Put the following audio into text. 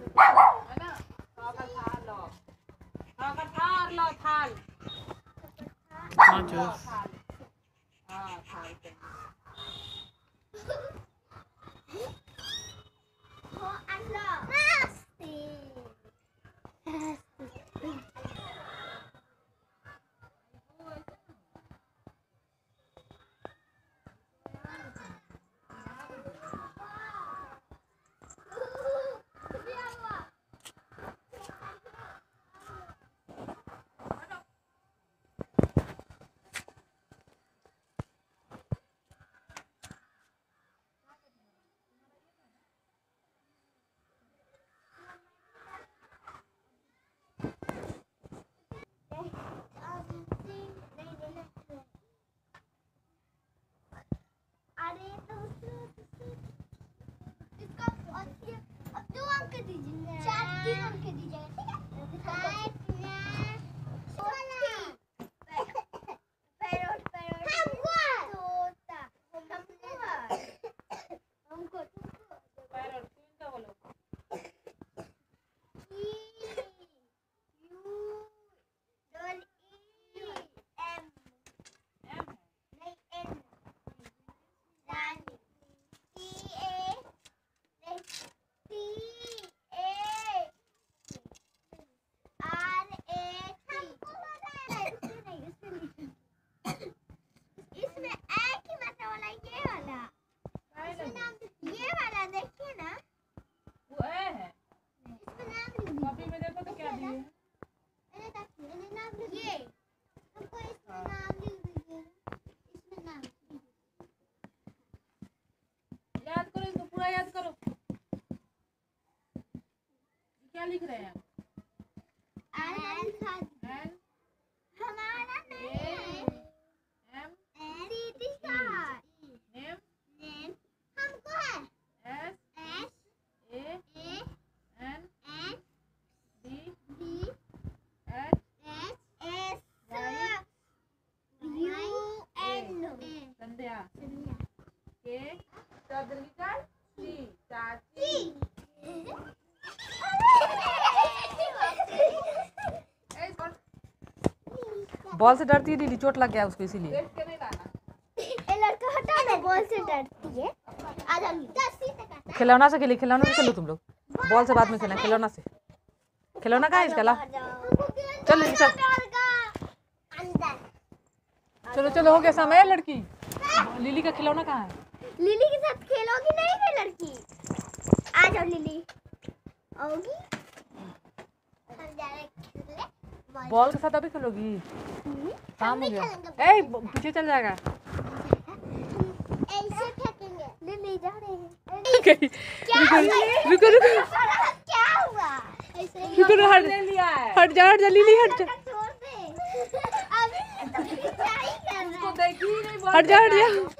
है ना कागज़ थाल लो कागज़ थाल लो थाल हाँ जो थाल हाँ थाल पे अरे तो इसका अब दो अंक दीजिए चार तीन अंक दीजिएगा ठीक है पैरोट पैरोट हमको तोता हमको हमको पैर तीन का बोलो E U double E M M नहीं एन रानी टी ए नहीं T A R A T नहीं इसमें लिखिए इसमें ए की मतलब वाला ये वाला काय इसमें लगे? नाम ये देखिए ना? वो ए है। इसमें नाम लिख कॉपी में देखो तो क्या दिए हैं? मैंने मैंने नाम लिख ये। हमको इसमें नाम लिख दीजिए इसमें नाम याद करो इसको पूरा याद करो। क्या लिख रहे हैं? आना लिखा दीजिए। एन हमारा नहीं है एम दीदी का एम नेम हमको है S S A A N N D B H S S Y U N Sandhya K Chandrika C चाची बॉल। से डरती है लीली चोट लग गया उसको इसीलिए। देख के नहीं लाना। ये लड़का हटा ना बॉल से डरती है। आ जाओ दस तक आता खिलौना से खेली खिलौना से खेलो तुम लोग। बॉल से बाद में खेलना खिलौना से। खिलौना कहाँ है इसका ला। चल चलो चलो हो गया समय लड़की। लिली का खिलौना कहाँ है? लिली के साथ खेलोगी नहीं है लड़की? आ जाओ लिली। आओगी? बॉल के साथ अभी खेलोगी? हम्म, काम हो गया। ए पीछे चल जाएगा। ऐसे फेंकेंगे। लिली जा रहे हैं। रुको रुको रुको क्या हुआ? रुको रुको, हट हट जा हट जा लिली हट जा। हट जा हट जा।